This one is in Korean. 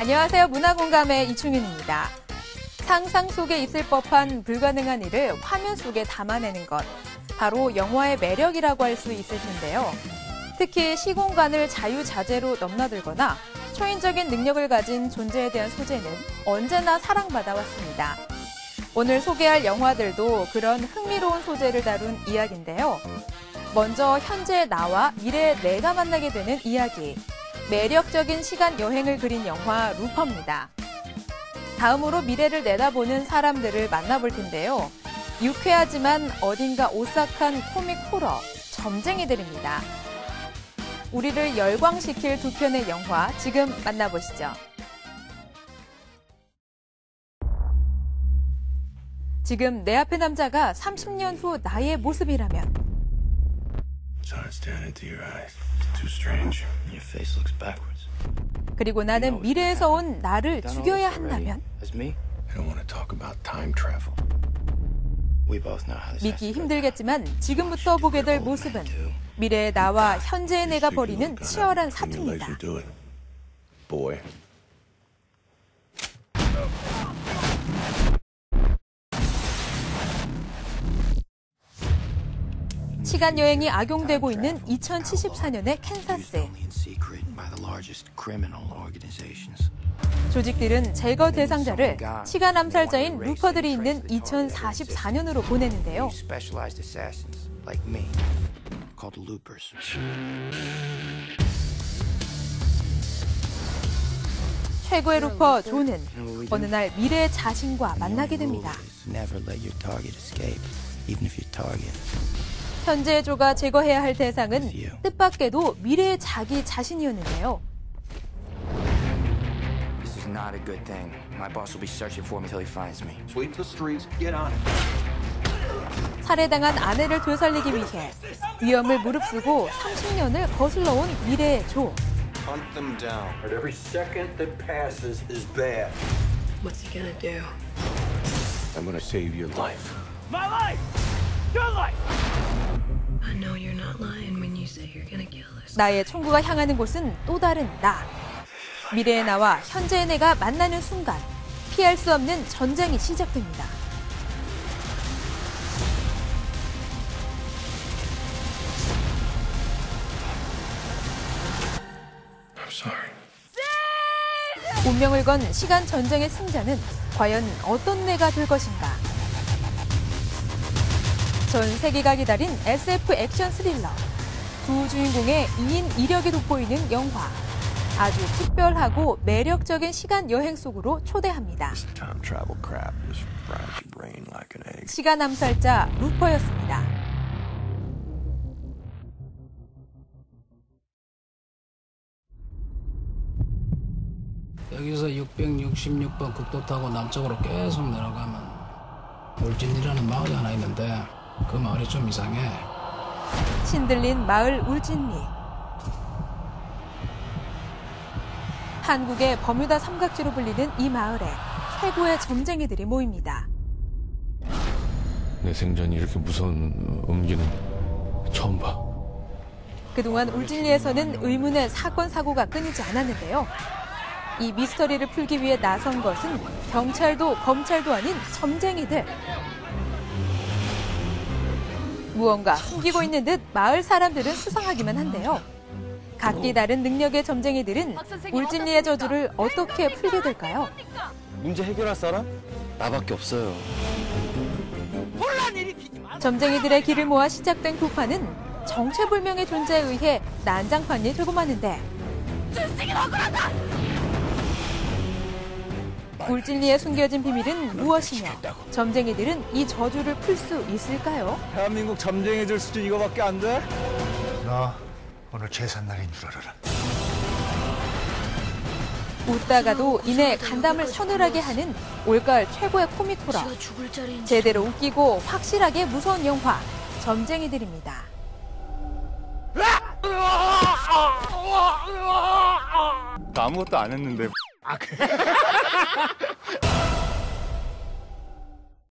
안녕하세요. 문화공감의 이충윤입니다. 상상 속에 있을 법한 불가능한 일을 화면 속에 담아내는 것. 바로 영화의 매력이라고 할 수 있을 텐데요. 특히 시공간을 자유자재로 넘나들거나 초인적인 능력을 가진 존재에 대한 소재는 언제나 사랑받아 왔습니다. 오늘 소개할 영화들도 그런 흥미로운 소재를 다룬 이야기인데요. 먼저 현재의 나와 미래의 내가 만나게 되는 이야기. 매력적인 시간 여행을 그린 영화 루퍼입니다. 다음으로 미래를 내다보는 사람들을 만나볼 텐데요. 유쾌하지만 어딘가 오싹한 코믹 호러, 점쟁이들입니다. 우리를 열광시킬 두 편의 영화 지금 만나보시죠. 지금 내 앞의 남자가 30년 후 나의 모습이라면 그리고 나는 미래에서 온 나를 죽여야 한다면 믿기 힘들겠지만 지금부터 보게 될 모습은 미래의 나와 현재의 내가 벌이는 치열한 사투입니다. 시간 여행이 악용되고 있는 2074년의 캔사스. 조직들은 제거 대상자를 시간 암살자인 루퍼들이 있는 2044년으로 보내는데요. 최고의 루퍼 존은 어느 날 미래의 자신과 만나게 됩니다. 현재의 조가 제거해야 할 대상은 뜻밖에도 미래의 자기 자신이었는데요. not a good thing. My boss will be searching for me till he finds me. Sweep the streets, get on it. 살해당한 아내를 되살리기 위해 위험을 무릅쓰고 30년을 거슬러 온 미래의 조. Hunt them down. But every second that passes is bad. What's he gonna do? I'm gonna save your life. My life! Your life! 나의 총구가 향하는 곳은 또 다른 나. 미래의 나와 현재의 내가 만나는 순간 피할 수 없는 전쟁이 시작됩니다. 운명을 건 시간 전쟁의 승자는 과연 어떤 내가 될 것인가? 전 세계가 기다린 SF 액션 스릴러. 두 주인공의 2인 1역이 돋보이는 영화 아주 특별하고 매력적인 시간 여행 속으로 초대합니다. 시간 암살자 루퍼였습니다. 여기서 666번 국도 타고 남쪽으로 계속 내려가면 울진이라는 마을이 하나 있는데 그 마을이 좀 이상해. 신들린 마을 울진리. 한국의 버뮤다 삼각지로 불리는 이 마을에 최고의 점쟁이들이 모입니다. 내 생전이 이렇게 무서운 음기는 처음 봐. 그동안 울진리에서는 의문의 사건 사고가 끊이지 않았는데요. 이 미스터리를 풀기 위해 나선 것은 경찰도 검찰도 아닌 점쟁이들. 무언가 숨기고 있는 듯 마을 사람들은 수상하기만 한데요. 각기 다른 능력의 점쟁이들은 울진리의 저주를 어떻게 풀게 될까요? 문제 해결할 사람? 나밖에 없어요. 점쟁이들의 길을 모아 시작된 구파는 정체불명의 존재에 의해 난장판이 되고 마는데 울진리에 숨겨진 비밀은 무엇이며 점쟁이들은 이 저주를 풀 수 있을까요? 대한민국 점쟁이들 수준 이거밖에 안 돼? 나 오늘 제삿날인 줄 알아라. 웃다가도 이내 간담을 서늘하게 하는 올가을 최고의 코믹 호러. 제대로 웃기고 확실하게 무서운 영화 점쟁이들입니다. 아무것도 안 했는데. 悪。